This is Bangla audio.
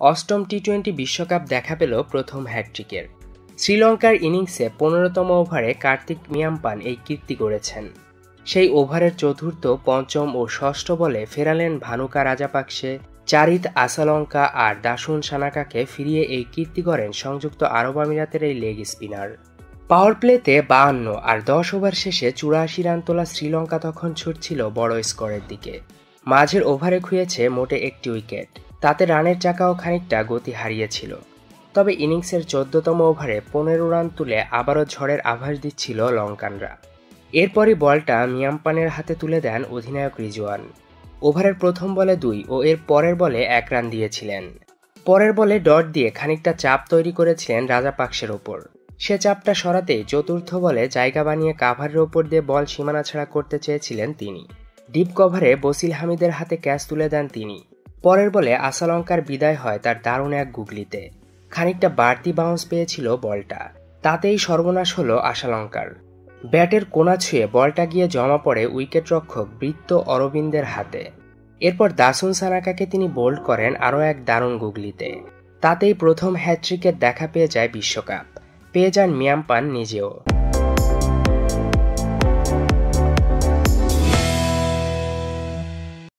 অষ্টম টি টোয়েন্টি বিশ্বকাপ দেখা পেল প্রথম হ্যাটট্রিকের। শ্রীলঙ্কার ইনিংসে পনেরোতম ওভারে কার্তিক মিয়াম্পান এই কীর্তি করেছেন সেই ওভারের চতুর্থ, পঞ্চম ও ষষ্ঠ বলে ফেরালেন ভানুকা রাজাপাকসে, চারিত আসালঙ্কা আর দাসুন সানাকাকে ফিরিয়ে এই কীর্তি করেন সংযুক্ত আরব আমিরাতের এই লেগ স্পিনার। পাওয়ার প্লেতে বাহান্ন আর দশ ওভার শেষে চুরাশি রান তোলা শ্রীলঙ্কা তখন ছুটছিল বড় স্কোরের দিকে। মাঝের ওভারে খুঁয়েছে মোটে একটি উইকেট। তাতে রানের চাকাও খানিকটা গতি হারিয়েছিল। তবে ইনিংসের চোদ্দতম ওভারে পনেরো রান তুলে আবারও ঝড়ের আভাস দিচ্ছিল লঙ্কানরা। এরপরই বলটা মিয়াম্পানের হাতে তুলে দেন অধিনায়ক রিজওয়ান। ওভারের প্রথম বলে দুই ও এর পরের বলে এক রান দিয়েছিলেন। পরের বলে ডট দিয়ে খানিকটা চাপ তৈরি করেছিলেন রাজাপাকসের ওপর। সে চাপটা সরাতেই চতুর্থ বলে জায়গা বানিয়ে কাভারের ওপর দিয়ে বল সীমানা ছাড়া করতে চেয়েছিলেন তিনি। ডিপ কভারে বসিল হামিদের হাতে ক্যাচ তুলে দেন তিনি। পরের বলে আসালঙ্কার বিদায় হয় তার দারুণ এক গুগলিতে। খানিকটা বাড়তি বাউন্স পেয়েছিল বলটা। তাতেই সর্বনাশ হলো আশালঙ্কার। ব্যাটের কোনা ছুঁয়ে বলটা গিয়ে জমা পড়ে উইকেট রক্ষক বৃত্ত অরবিন্দের হাতে। এরপর দাসুন সানাকাকে তিনি বোল্ড করেন আরও এক দারুণ গুগলিতে। তাতেই প্রথম হ্যাট্রিকের দেখা পেয়ে যায় বিশ্বকাপ। পেয়ে যান মিয়াম্পান নিজেও।